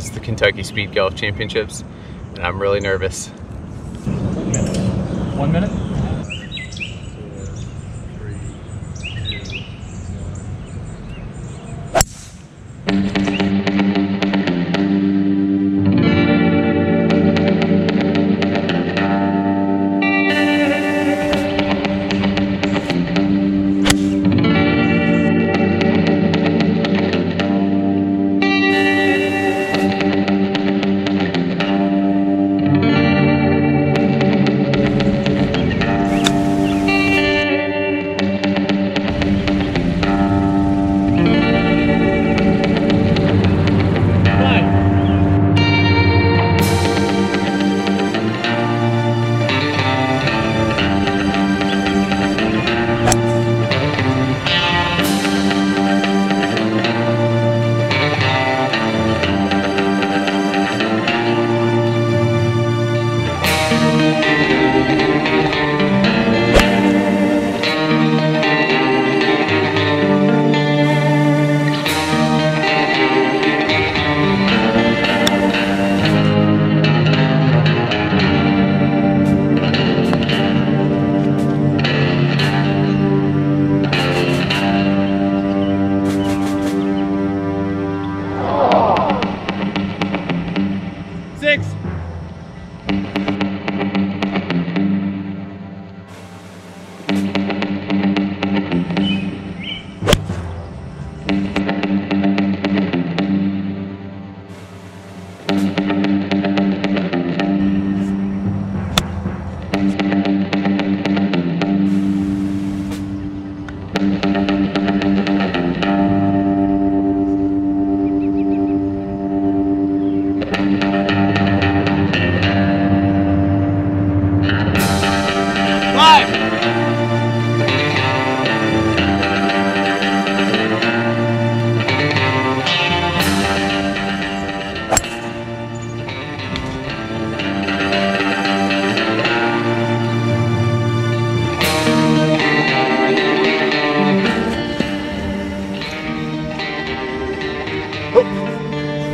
This is the Kentucky Speedgolf Championships, and I'm really nervous. One minute? Six.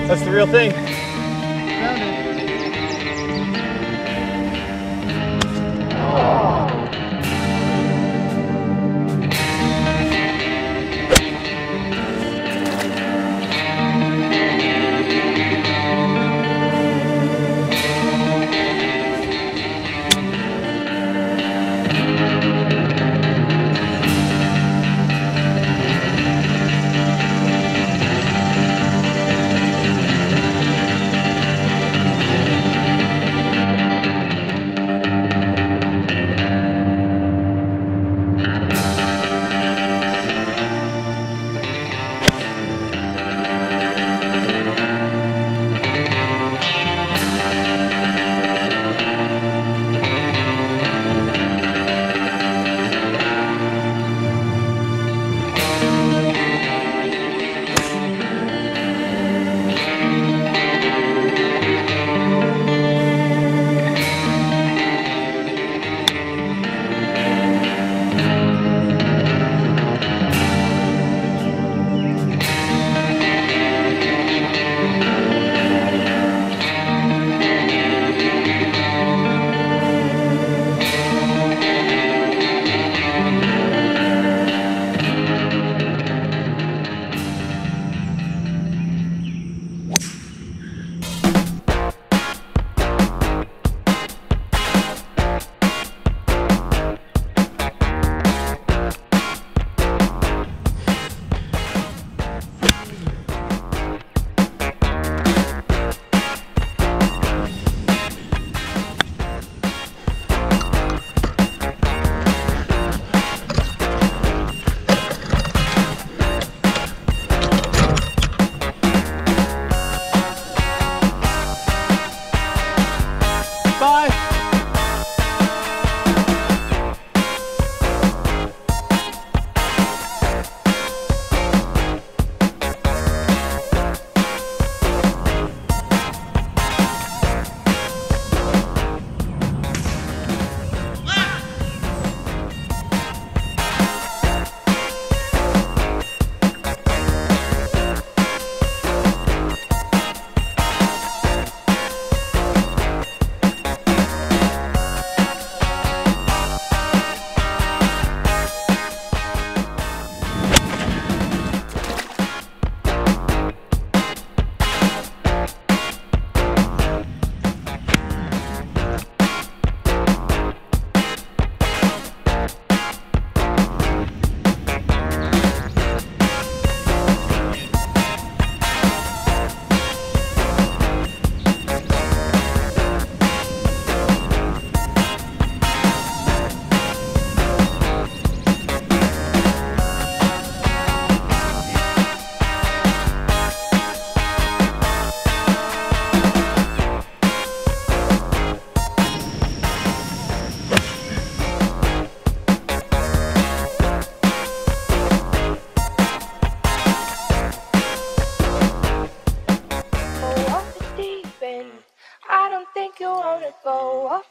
That's the real thing.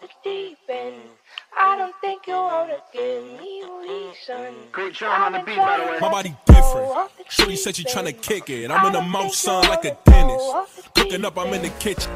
Off the deep end. Mm. I don't think you wanna give me reason. Great Sean on the beat, by the way. My body different. Shorty said she tryna kick it. I'm in the mouth, son, like a dentist. Cooking up, I'm in the kitchen.